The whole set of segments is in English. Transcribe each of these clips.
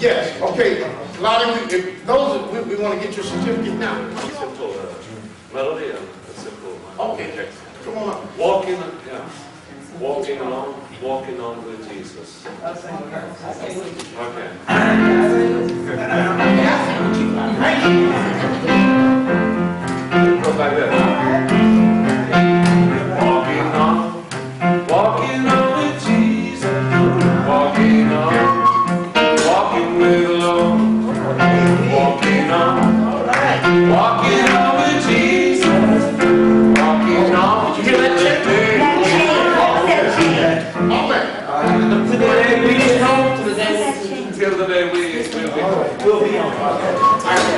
yes, okay. Lonnie, we- if those, we, we want to get your certificate now. simple uh, melody and a simple Okay, text. come on up. Walking, yeah, walking along, walking on with Jesus. Okay. Go back there. Be on. All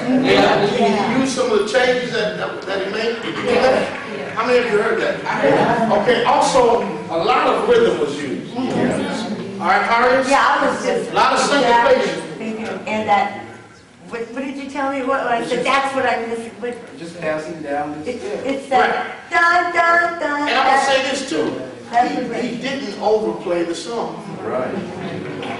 chord figures? Yeah. He used some of the changes that, that that he made? Did you hear that? How many of you heard that? Okay, also, a lot of rhythm was used. All right, Harriet? Yeah, I was just. A lot of syncopation. And that, what, what did you tell me, what, I said, that's what I missed, what, Just passing down the it's, scale. it's that, dun, dun, dun. And I'm gonna say this too, he, he didn't overplay the song. Right.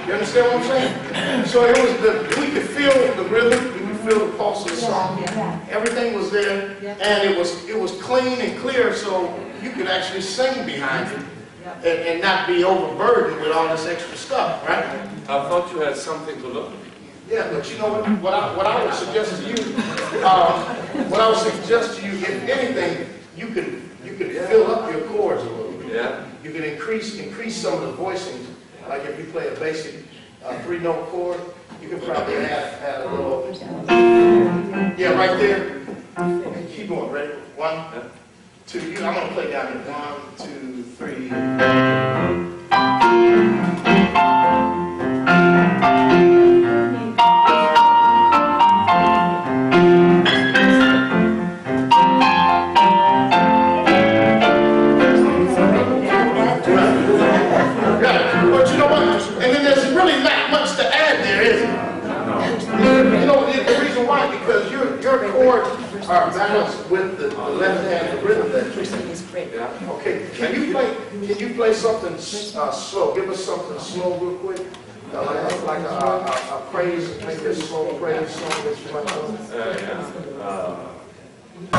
You understand what I'm saying? So it was the, we could feel the rhythm, we could feel the pulse of the song. Yeah. Everything was there, and it was, it was clean and clear, so you could actually sing behind it and, and not be overburdened with all this extra stuff, right? I thought you had something to look. Yeah, but you know what, what I, what I would suggest to you, um, what I would suggest to you, if anything, you could, you could fill up your chords a little bit. Yeah? You can increase, increase some of the voicings, like if you play a basic, uh, three-note chord, you can probably add, add a little, yeah, right there. Keep going, ready? One, two, you, I'm gonna play down here, one, two, three. Chords are balanced with the the left hand, the rhythm that you're. Yeah? Okay, can you play, can you play something uh, slow? Give us something slow real quick. Uh, Like a, a- a praise, maybe a slow praise song that you might know. Uh, yeah. Uh,